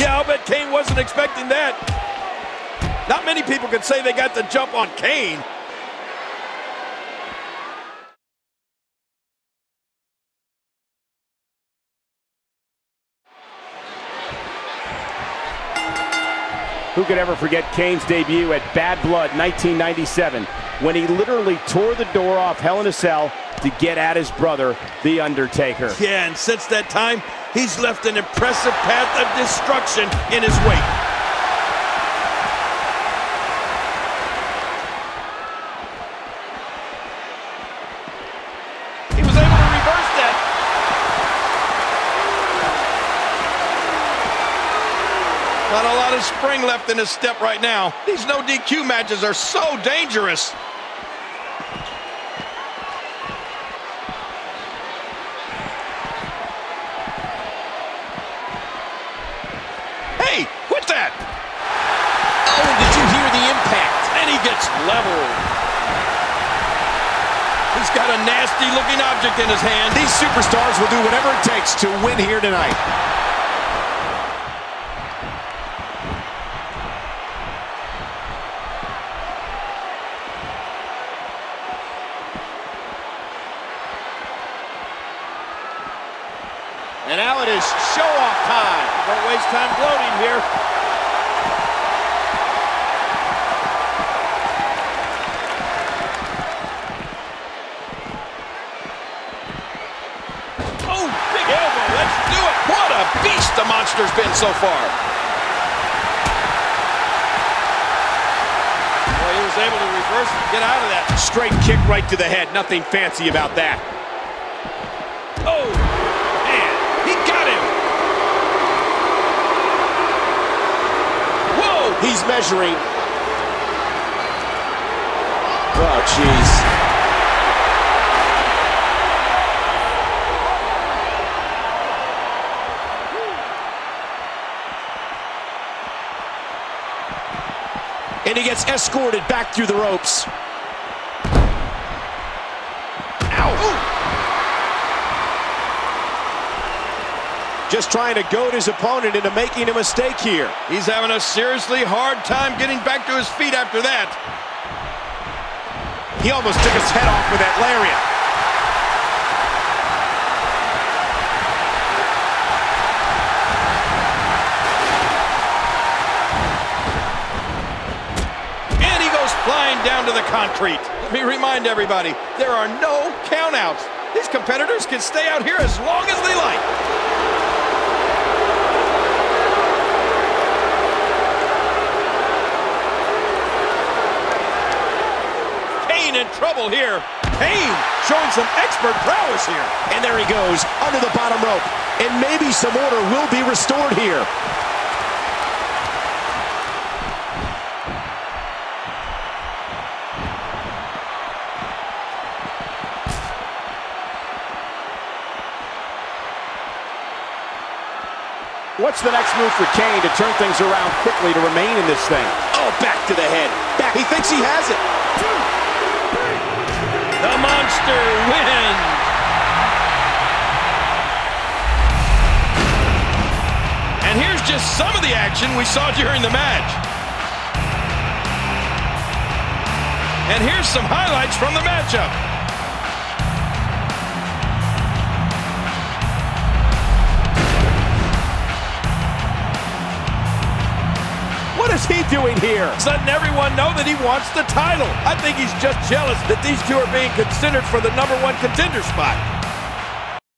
Yeah, I'll bet Kane wasn't expecting that. Not many people could say they got the jump on Kane. Who could ever forget Kane's debut at Badd Blood 1997 when he literally tore the door off Hell in a Cell to get at his brother, The Undertaker. Yeah, and since that time, he's left an impressive path of destruction in his wake. He was able to reverse that. Not a lot of spring left in his step right now. These no DQ matches are so dangerous. Hey, what's that? Oh, did you hear the impact? And he gets leveled. He's got a nasty looking object in his hand. These superstars will do whatever it takes to win here tonight. And now it is show-off time. Don't waste time gloating here. Oh, big elbow. Let's do it. What a beast the monster's been so far. Boy, he was able to reverse and get out of that. Straight kick right to the head. Nothing fancy about that. Oh, man. He got him. Whoa. He's measuring. Oh, jeez. And he gets escorted back through the ropes. Ow. Just trying to goad his opponent into making a mistake here. He's having a seriously hard time getting back to his feet after that. He almost took his head off with that lariat. Down to the concrete. Let me remind everybody, there are no countouts. These competitors can stay out here as long as they like. Kane in trouble here. Kane showing some expert prowess here. And there he goes, under the bottom rope. And maybe some order will be restored here. What's the next move for Kane to turn things around quickly to remain in this thing? Oh, back to the head. Back. He thinks he has it. The monster wins. And here's just some of the action we saw during the match. And here's some highlights from the matchup. Is he doing here? Letting everyone know that he wants the title. I think he's just jealous that these two are being considered for the number one contender spot.